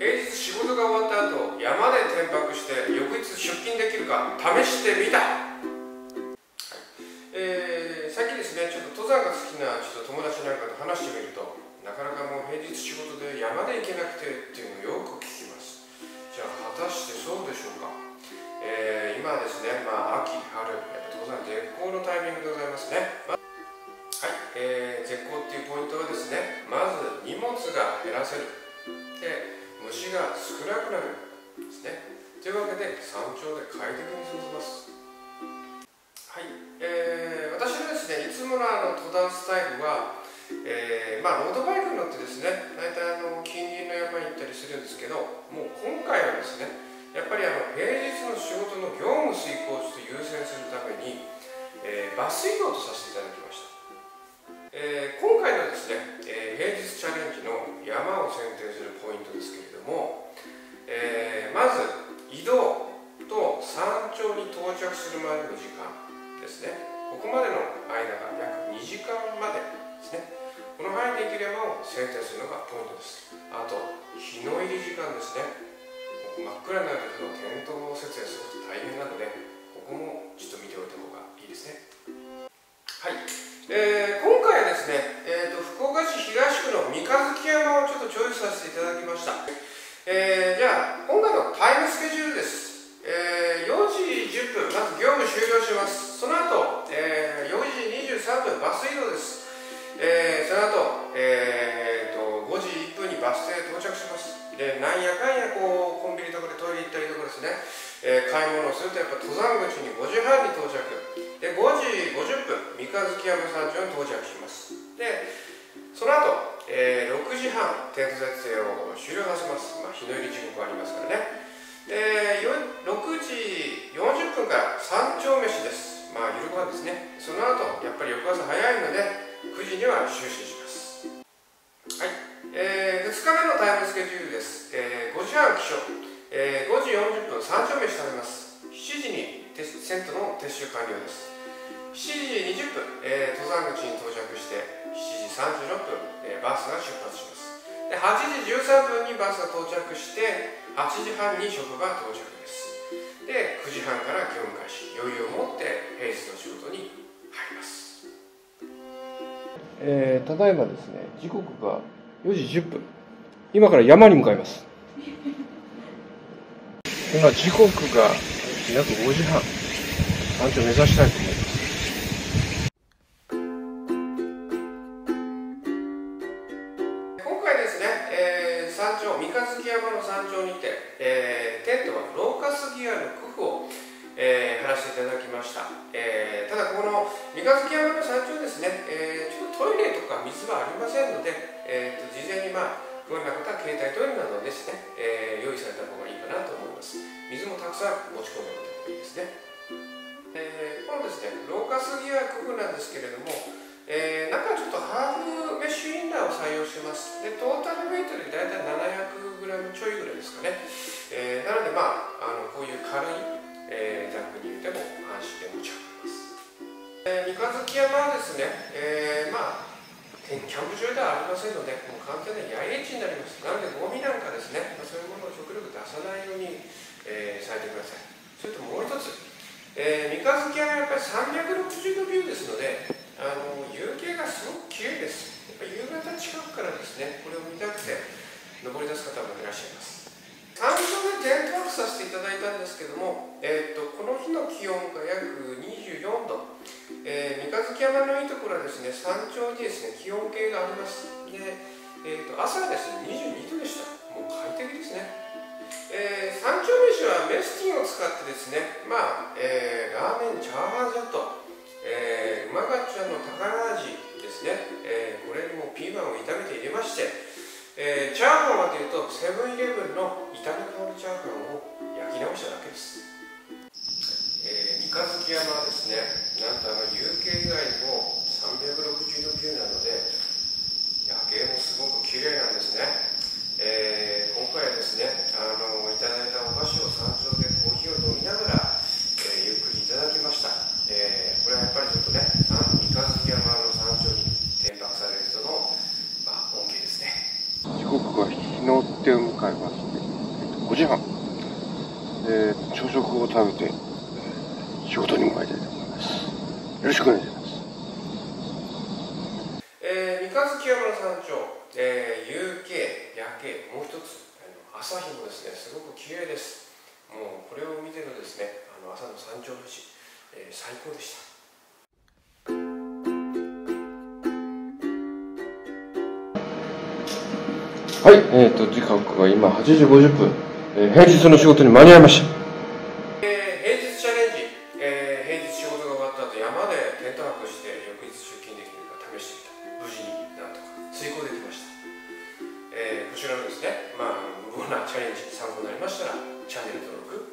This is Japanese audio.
平日仕事が終わった後山で転泊して翌日出勤できるか試してみた、はいえー、最近ですねちょっと登山が好きなちょっと友達なんかと話してみるとなかなかもう平日仕事で山で行けなくてっていうのをよく聞きます。じゃあ果たしてそうでしょうか、えー、今はですね、まあ、秋春やっぱ登山絶好のタイミングでございますね、まはい、えー、絶好っていうポイントはですねまず荷物が減らせる。で虫が少なくなるんですね。というわけで山頂で快適に過ごせます。はい、えー、私のですねいつものあの登山スタイルは、えー、まあロードバイクに乗ってですね大体あの近隣の山に行ったりするんですけどもう今回はですねやっぱりあの平日の仕事の業務遂行を優先するために、えー、抜粋道とさせていただ頂に到着するまでの時間ですね。ここまでの間が約2時間までですね。この範囲できる山を選定するのがポイントです。あと日の入り時間ですね。真っ暗になる時の点灯設営すると大変なのでここもちょっと見ておいた方がいいですね。はい、えー、今回はですね、えーと、福岡市東区の三日月山をちょっとチョイスさせていただきました、えー、じゃあ今回のタイムスケジュールです、えー、4時10分まず業務終了しますその後、えー、4時23分バス移動です、えー、その後、えーと、5時1分にバス停到着します。でなんやかんやこうコンビニとかでトイレ行ったりとかですね、えー、買い物をするとやっぱ登山口に5時半に到着。で5時50分三日月山山頂に到着します。でその後、えー、6時半テント設営を終了させます、まあ、日の入り時刻ありますからね。で6時40分から山頂飯です。まあ夜ご飯ですね。その後やっぱり翌朝早いので9時には就寝します。はい、えー、2日目のタイムスケジュールです、えー、5時半起床、えー、5時40分山頂飯食べます。7時にテセントの撤収完了です。7時20分、えー、登山口に到着して7時36分、えー、バスが出発します。で8時13分にバスが到着して8時半に職場到着です。9時半から業務開始余裕を持って平日の仕事に入ります。えー、ただいまですね時刻が4時10分。今から山に向かいます。今時刻が約5時半。山頂目指したいと思います山頂三日月山の山頂にて、えー、テントはローカスギアの工夫を、えー、貼らせていただきました、えー、ただこの三日月山の山頂ですね、えー、ちょっとトイレとか水はありませんので、えーと、事前にまあ不安な方は携帯トイレなどですね、え、用意された方がいいかなと思います水もたくさん持ち込んでおいた方がいいですね、えー、このですねローカスギア工夫なんですけれどもえー、中ちょっとハーフメッシュインナーを採用してます。でトータルウェイトで大体 700g ちょいぐらいですかね、えー、なのでまああのこういう軽い、えー、ザックに入れても安心で持ち運べます、えー、三日月山はですね、えー、まあキャンプ場ではありませんのでもう完全な野営地になります。なのでゴミなんかですね、まあ、そういうものを極力出さないように、えー、されてください。それともう一つ、えー、三日月山はやっぱり360度ビューですのであの夕景がすごく綺麗です。やっぱ夕方近くからですねこれを見たくて登り出す方もいらっしゃいます。山頂でテントワークさせていただいたんですけども、えーと、この日の気温が約24度、えー、三日月山のいいところはですね山頂にですね気温計があります。で、えーと、朝はですね22度でした。もう快適ですね。えー、山頂飯はメスティンを使ってですね、まあえー、ラーメンチャーハンセットえー、馬ガさんの宝味ですね、えー、これにもピーマンを炒めて入れまして、えー、チャーハンはというとセブンイレブンの炒め香りチャーハンを焼き直しただけです、えー、三日月山はですねなんとあの有形以外にも360度ビューなので夜景もすごく綺麗なんですね、えー、今回はですねあのいただいたお菓子を山頂でコーヒーを飲みながら、えゆっくりいただきましたえー、これはやっぱりちょっとね三日月山の山頂に転泊される人の、まあ、恩恵ですね時刻が日の出を迎えまして時半、えー、朝食を食べて仕事に向かいたいと思いますよろしくお願いしますえー、三日月山の山頂、えー、夕景、夜景、もう一つ、朝日もですね、すごく綺麗です。もうこれを見てのですね、あの朝の山頂富士、えー最高でした。はい、えー、と時刻は今8時50分、えー平日の仕事に間に合いました。えー平日チャレンジ、えー平日仕事が終わった後山でテント泊して翌日出勤できるか試してみた。無事になんとか遂行できました、えーこちらのですねまあ無謀なチャレンジ参考になりましたらチャンネル登録